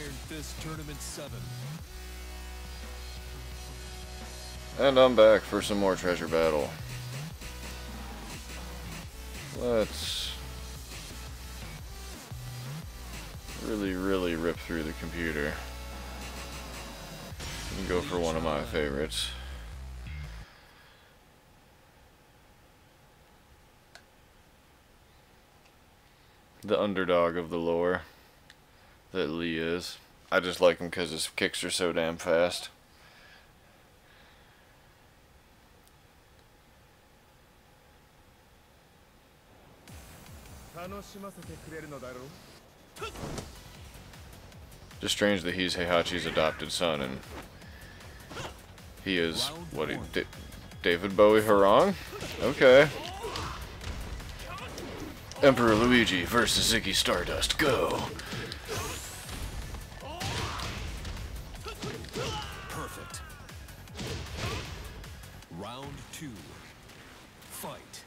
Iron Fist Tournament 7. And I'm back for some more treasure battle. Let's really, really rip through the computer. And go for one of my favorites. The underdog of the lore that Lee is. I just like him because his kicks are so damn fast. Just strange that he's Heihachi's adopted son and he is what he did. David Bowie Hwoarang? Okay. Emperor Luigi versus Ziggy Stardust. Go. Perfect. Round two. Fight.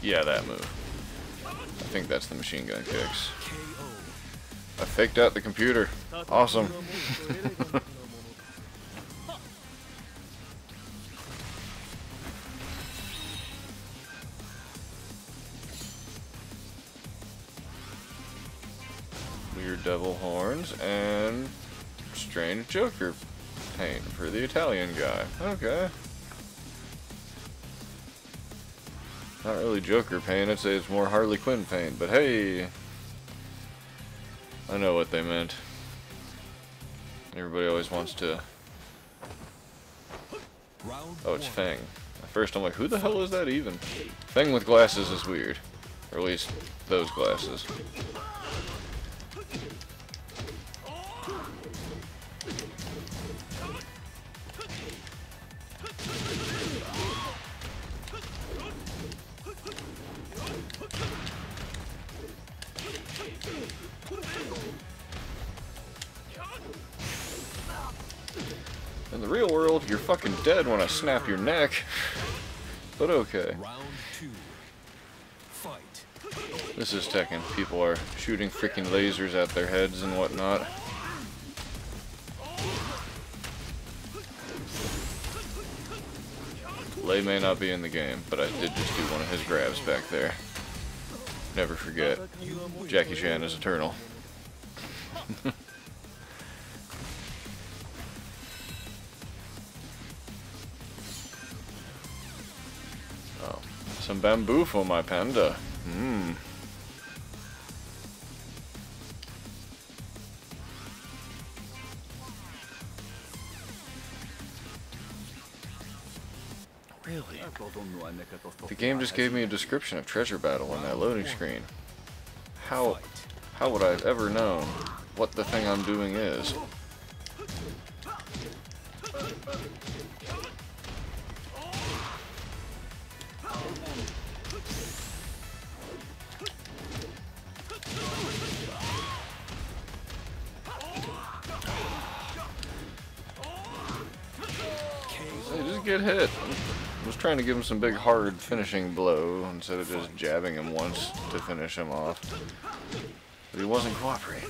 Yeah, that move. I think that's the machine gun kicks. I faked out the computer. Awesome. Weird devil horns and strange Joker paint for the Italian guy. Okay. Not really Joker paint, I'd say it's more Harley Quinn paint, but hey! I know what they meant. Everybody always wants to... Oh, it's. Feng. At first I'm like, who the hell is that even? Feng with glasses is weird. Or at least, those glasses. Real world, you're fucking dead when I snap your neck. But okay. This is Tekken. People are shooting freaking lasers at their heads and whatnot. Lei may not be in the game, but I did just do one of his grabs back there. Never forget, Jackie Chan is eternal. some bamboo for my panda. Hmm. Really? The game just gave me a description of Treasure Battle on that loading screen. How, how would I have ever known what the thing I'm doing is? Get hit. I was trying to give him some big hard finishing blow instead of just jabbing him once to finish him off. But he wasn't cooperating.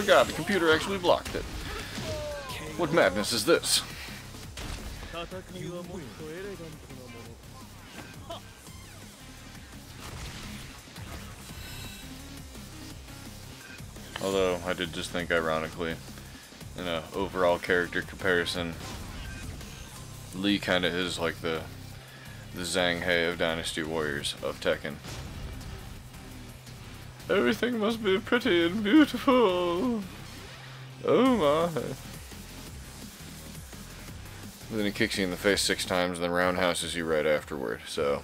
My god, the computer actually blocked it. What madness is this? Although, I did just think ironically, in a overall character comparison, Lee kind of is like the the Zhang He of Dynasty Warriors of Tekken. Everything must be pretty and beautiful. Oh my. Then he kicks you in the face six times and then roundhouses you right afterward. So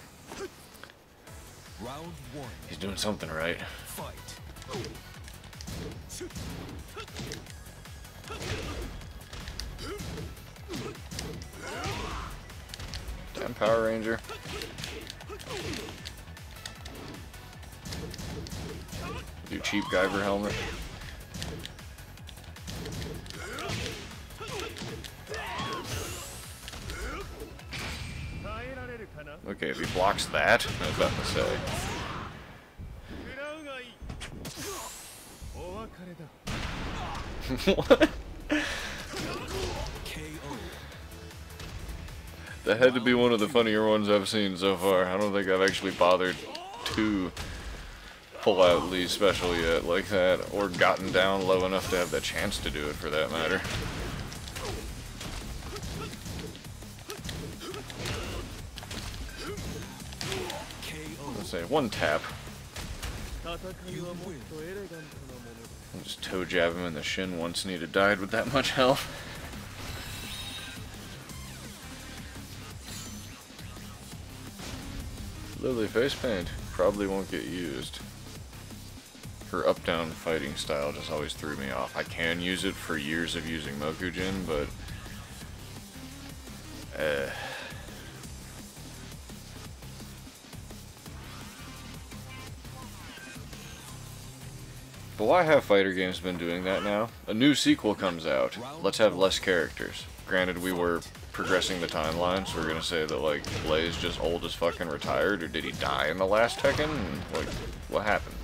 he's doing something right. Fight. Damn Power Ranger. Do cheap Guyver helmet. Okay, if he blocks that, I was about to say. what? That had to be one of the funnier ones I've seen so far. I don't think I've actually bothered to pull out Lee special yet like that, or gotten down low enough to have the chance to do it for that matter. say one tap. I'll just toe jab him in the shin once and he'd have died with that much health. Lily face paint. Probably won't get used. Her up-down fighting style just always threw me off. I can use it for years of using Mokujin, but eh. But why have fighter games been doing that now? A new sequel comes out. Let's have less characters. Granted, we were progressing the timeline, so we're gonna say that like Blaze just old as fucking retired, or did he die in the last Tekken? Like, what happened?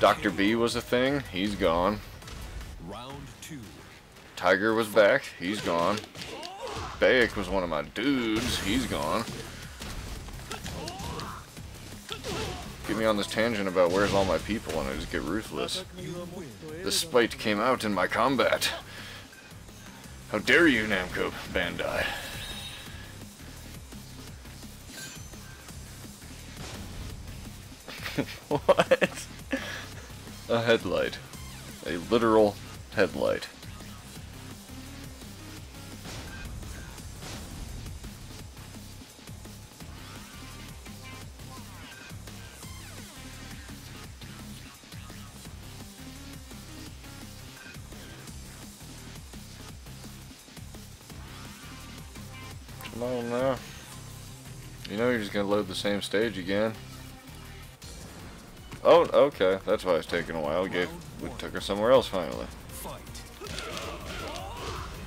Dr. B was a thing. He's gone. Round two. Tiger was back. He's gone. Baek was one of my dudes. He's gone. Get me on this tangent about where's all my people and I just get ruthless. The spite came out in my combat. How dare you, Namco Bandai. what? A headlight. A literal headlight. Come on now. You know you're just gonna load the same stage again. Oh, okay. That's why it's taking a while. Gave we took her somewhere else finally.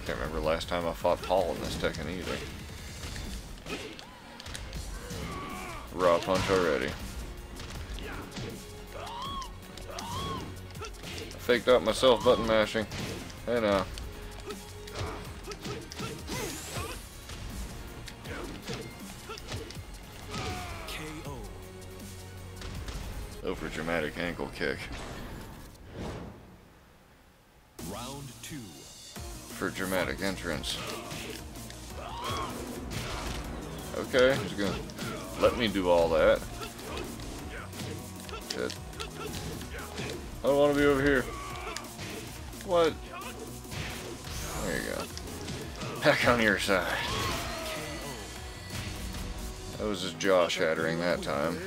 Can't remember last time I fought Paul in this Tekken either. Raw punch already. I faked out myself button mashing. Hey now. Dramatic ankle kick. Round two. for dramatic entrance. Okay, he's gonna let me do all that. Good. I don't want to be over here. What? There you go. Back on your side. That was his jaw shattering that time.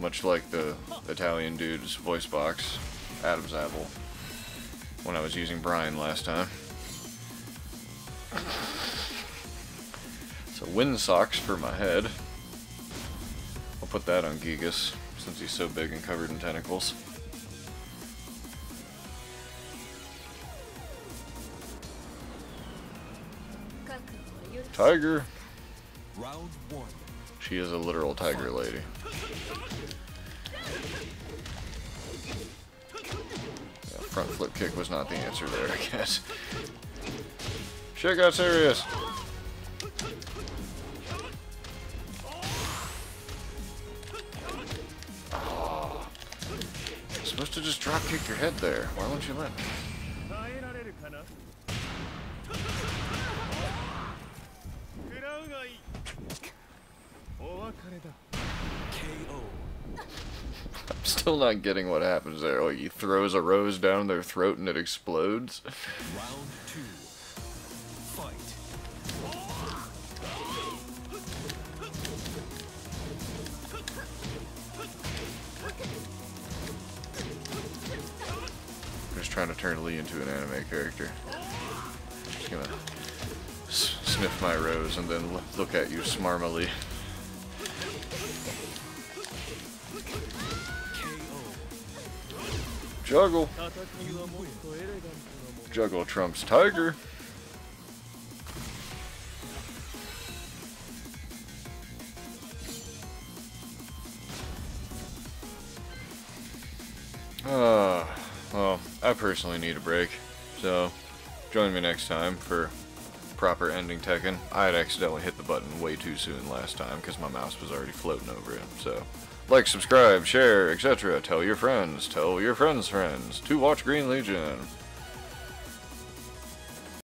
Much like the Italian dude's voice box, Adam's apple, when I was using Bryan last time. So wind socks for my head. I'll put that on Gigas since he's so big and covered in tentacles. Tiger. Round one. She is a literal tiger lady. Front flip kick was not the answer there, I guess. Shit got serious. Oh. Supposed to just drop kick your head there. Why won't you let me? Still not getting what happens there. Like, he throws a rose down their throat and it explodes. Round two. Fight. I'm just trying to turn Lee into an anime character. Just gonna sniff my rose and then look at you smarmily. Juggle. Juggle trumps Tiger. Uh, well, I personally need a break, so join me next time for proper ending Tekken. I had accidentally hit the button way too soon last time because my mouse was already floating over it, so like, subscribe, share, etc. Tell your friends, tell your friends' friends to watch Green Legion.